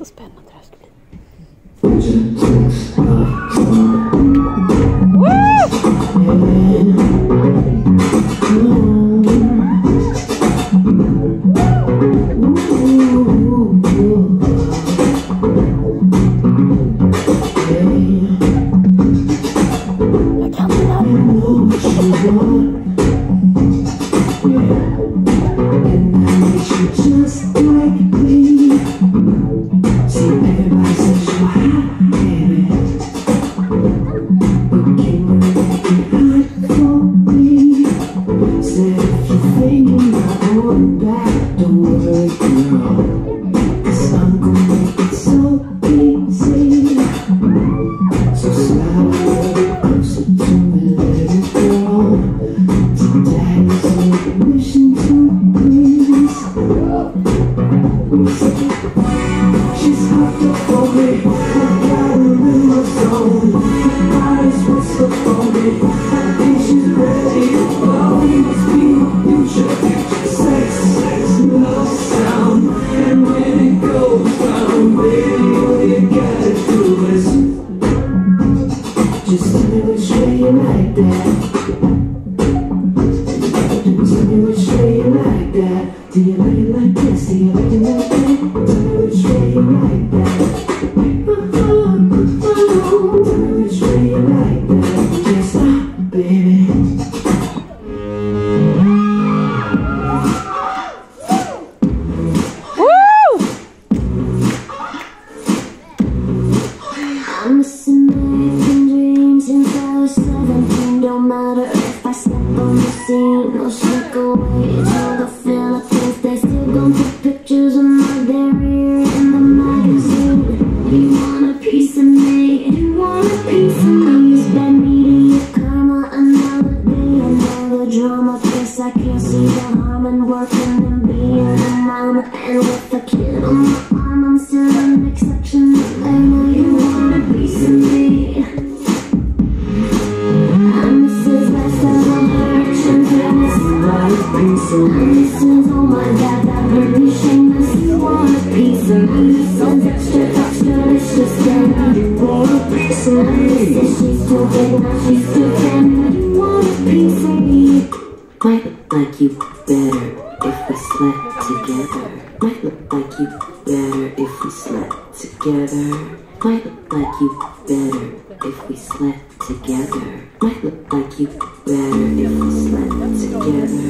så spännande det här ska bli. don't matter if I step on the scene or sneak away to the Philippines. They still gon' take pictures of my diarrhea in the magazine. You want a piece of me? You want a piece of me? You spend me to karma another day, another drama. Guess I can't see the harm in working and being a mama and with a kid on my arm. I'm still an exception, and I know you want a piece of me. So reasons, oh my god, that very You want a piece of me Sounds extra, touch delicious, damn You want a piece of me I she's too big, now she's too thin You want a piece of me Might look like you better if we slept together Might look like you better if we slept together might look like you better if we slept together. Might look like you better if we slept together.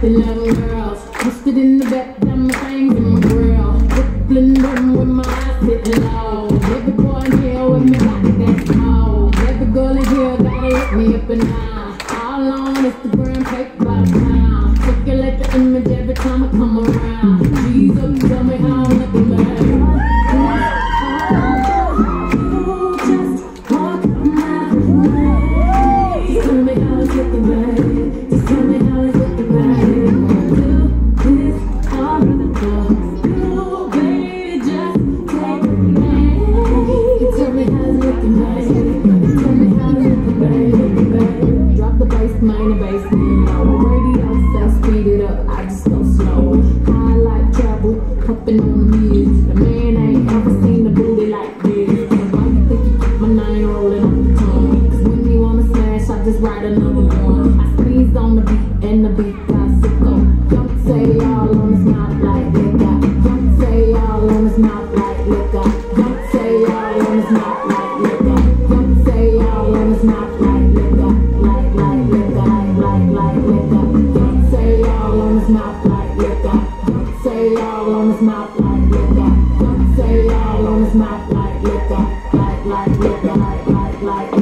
The little girls, twisted in the bed, them things in my grill. Brooklyn, say y'all on his mouth like liquor. Don't say y'all on his mouth like liquor. Don't say y'all on his mouth like liquor. Don't say y'all on his mouth like liquor. Like, like liquor, like, like, like liquor. Don't say y'all on his mouth like liquor. Don't say y'all on his mouth like liquor. Don't say y'all on his mouth like liquor. Like, like liquor, like, like, like.